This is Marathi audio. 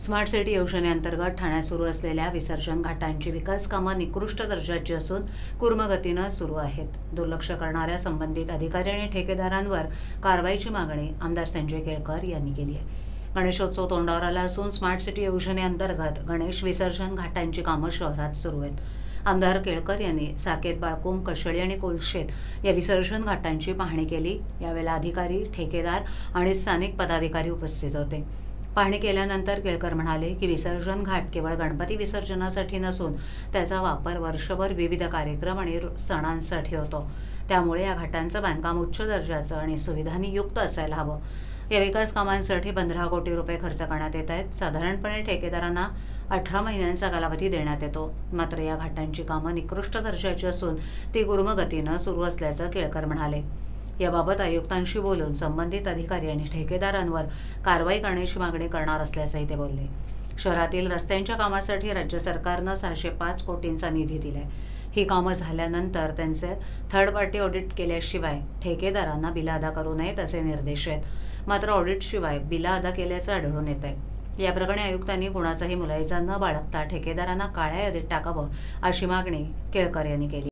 स्मार्ट सिटी योजनेअंतर्गत ठाण्यात सुरू असलेल्या विसर्जन घाटांची विकास कामं निकृष्ट दर्जाची असून कुर्मगतीनं सुरू आहेत. दुर्लक्ष करणाऱ्या संबंधित अधिकारी आणि ठेकेदारांवर कारवाईची मागणी आमदार संजय केळकर यांनी केली आहे. गणेशोत्सव तोंडावर आला असून स्मार्ट सिटी योजनेअंतर्गत गणेश विसर्जन घाटांची कामं शहरात सुरू आहेत. आमदार केळकर यांनी साकेत बाळकुम कशळी आणि कोलशेत या विसर्जन घाटांची पाहणी केली. यावेळेला अधिकारी ठेकेदार आणि स्थानिक पदाधिकारी उपस्थित होते. पाहणी केल्यानंतर केळकर म्हणाले की विसर्जन घाट केवळ गणपती विसर्जनासाठी नसून त्याचा वापर वर्षभर विविध कार्यक्रम आणि सणांसाठी होतो. त्यामुळे या घाटांचं बांधकाम उच्च दर्जाचं आणि सुविधांनी युक्त असायला हवं. या विकास कामांसाठी पंधरा कोटी रुपये खर्च करण्यात येत आहेत. साधारणपणे ठेकेदारांना अठरा महिन्यांचा कालावधी देण्यात येतो. मात्र या घाटांची कामं निकृष्ट दर्जाची असून ती गुरुमगतीनं सुरू असल्याचं केळकर म्हणाले. याबाबत आयुक्तांशी बोलून संबंधित अधिकारी आणि ठेकेदारांवर कारवाई करण्याची मागणी करणार असल्याचंही ते बोलले. शहरातील रस्त्यांच्या कामासाठी राज्य सरकारनं सहाशे पाच कोटींचा निधी दिलाय. ही कामं झाल्यानंतर त्यांचे थर्ड पार्टी ऑडिट केल्याशिवाय ठेकेदारांना बिलं अदा करू नयेत असे निर्देश आहेत. मात्र ऑडिटशिवाय बिलं अदा केल्याचं आढळून येत आहे या प्रकरणी आयुक्तांनी कुणाचाही मुलायचा न बाळगता ठेकेदारांना काळ्या यादीत टाकावं अशी मागणी केळकर यांनी केली.